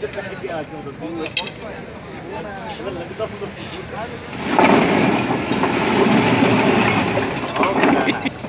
Dat kan ik je uitnodigen. Dat is een